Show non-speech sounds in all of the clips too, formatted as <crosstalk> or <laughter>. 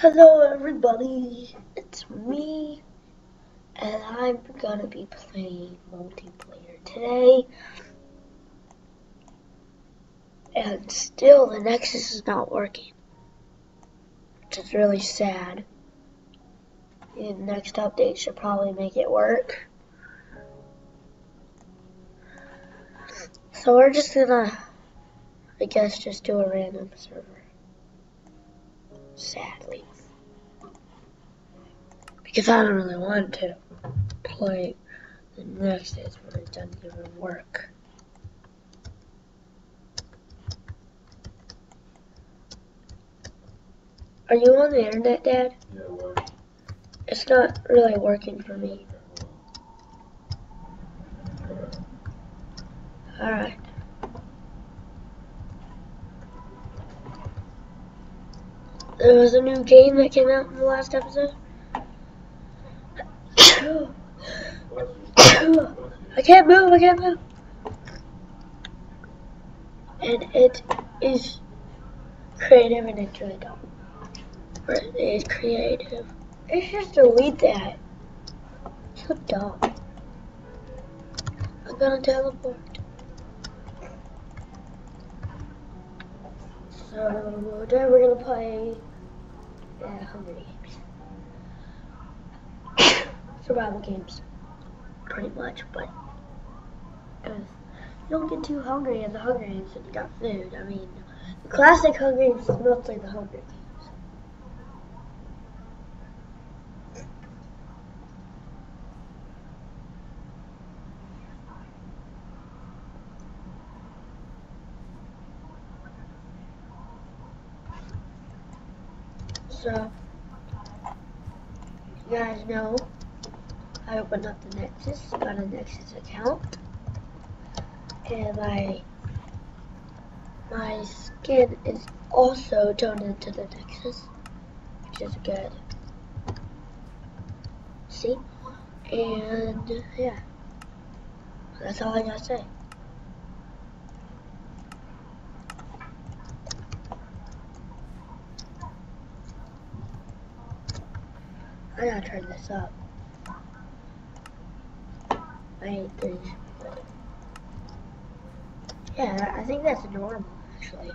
Hello everybody, it's me, and I'm gonna be playing multiplayer today. And still the Nexus is not working, which is really sad. The next update should probably make it work. So we're just gonna, I guess, just do a random server. Sadly. Because I don't really want to play the Nexus when it doesn't even work. Are you on the internet, Dad? Yeah, well, It's not really working for me. Alright. There was a new game that came out in the last episode. I can't move, I can't move. And it is creative and it's really dumb. It is creative. It's just delete that. So dumb. I'm gonna teleport. So we're gonna play uh, Hunger Games. <coughs> Survival games. Pretty much, but because you don't get too hungry in the Hunger Games if you got food. I mean, the classic Hunger Games is mostly the Hunger Games. So, you guys know, I opened up the Nexus, got a Nexus account, and my my skin is also turned into the Nexus, which is good. See, and yeah, that's all I gotta say. I gotta turn this up. I hate these. Yeah, I think that's normal, actually.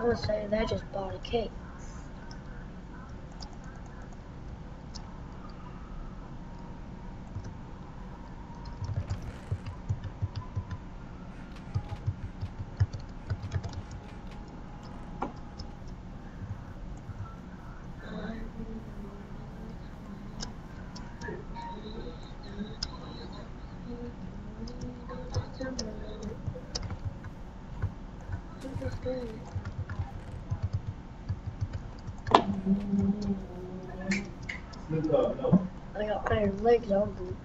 Someone say they just bought a cake. Smith, uh, no. I got iron legs on them.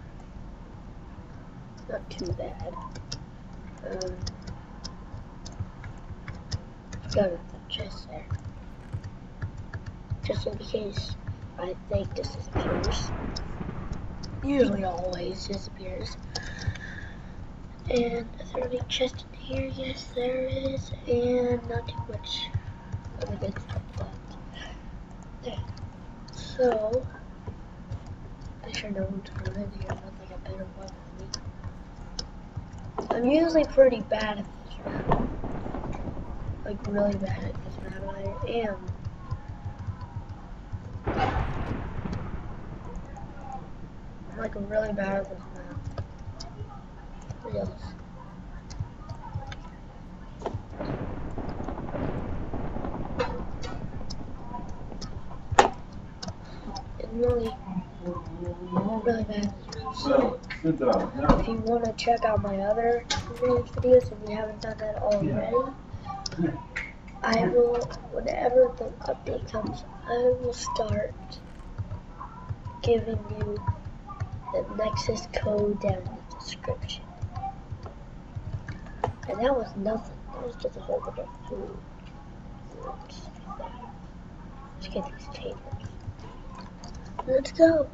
Not too bad. Um, got a chest there. Just in case I think this disappears. Usually always disappears. And is there any chest in here? Yes, there is. And not too much other good stuff left. There. So, like a better weapon than me. I'm usually pretty bad at this round. Like really bad at this round. I am. I'm like really bad at this round. Yes. It's really, really bad. So, sit down. Now, If you want to check out my other games videos, if you haven't done that already, I will, whenever the update comes, I will start giving you the Nexus code down in the description. And that was nothing. That was just a whole bunch of food. Let's get these tables. Let's go.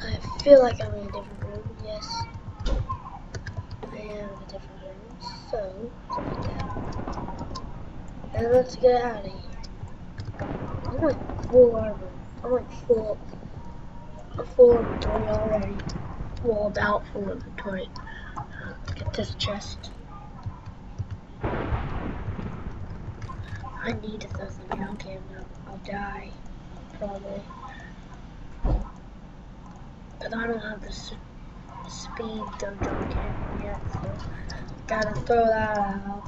I feel like I'm in a different room. Yes. I am in a different room. So, let's get. And let's get out of here. I'm like full armor. I'm like full, a full inventory already. Walled out full inventory. Get this chest. I need throw some down camera. I'll die. Probably. But I don't have the speed to jump camera yet, so gotta throw that out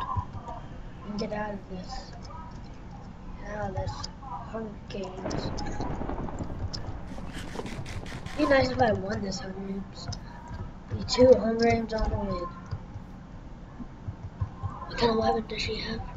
and get out of this. Get out of this Hunger Games. Be nice if I won this Hunger Games. Be two Hunger Games on the win. What kind of weapon does she have?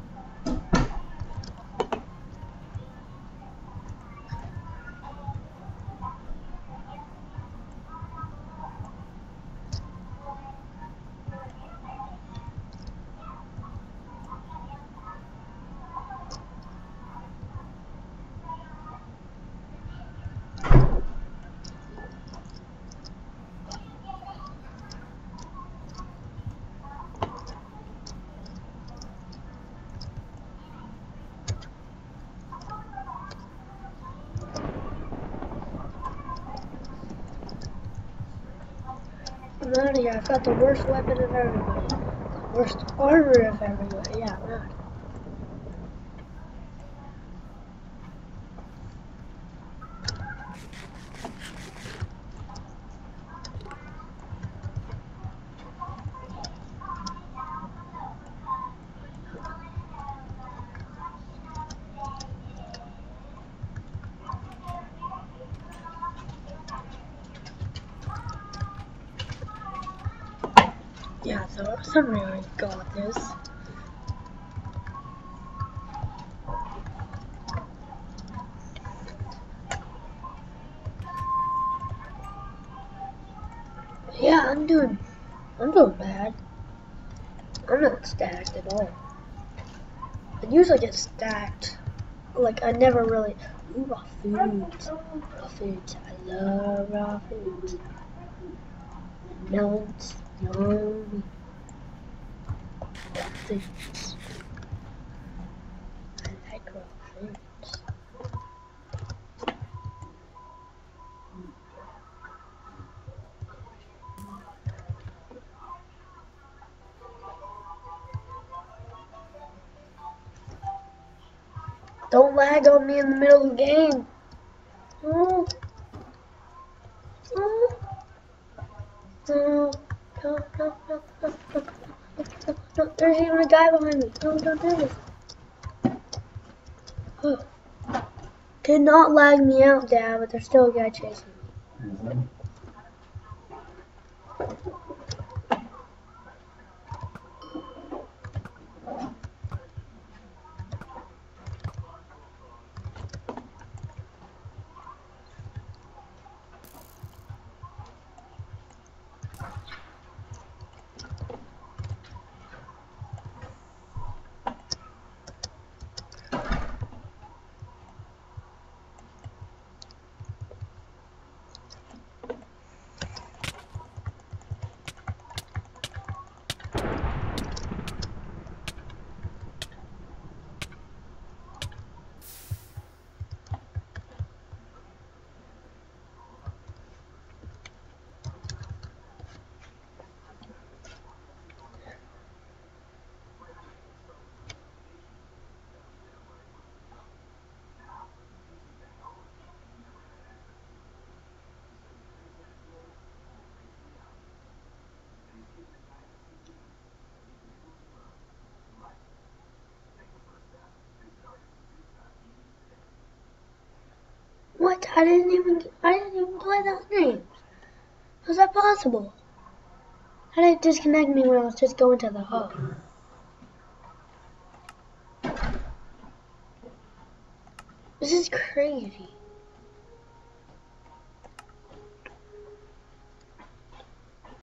I've got the worst weapon of everybody. The worst armor of everybody. Yeah, Yeah, so somebody already got this. Yeah, I'm doing, I'm doing bad. I'm not stacked at all. I usually get stacked. Like I never really. Ooh, raw foods. Raw foods. I love raw foods. Melons. Foods. I like foods. Don't lag on me in the middle of the game. Oh. Oh. No. No, no, no, no, no, no, no, no. There's even a guy behind me. No, don't do this. Did not lag me out, Dad, but there's still a guy chasing me. What? I didn't even I didn't even play that game. How's that possible? How did it disconnect me when I was just going to the hub? This is crazy.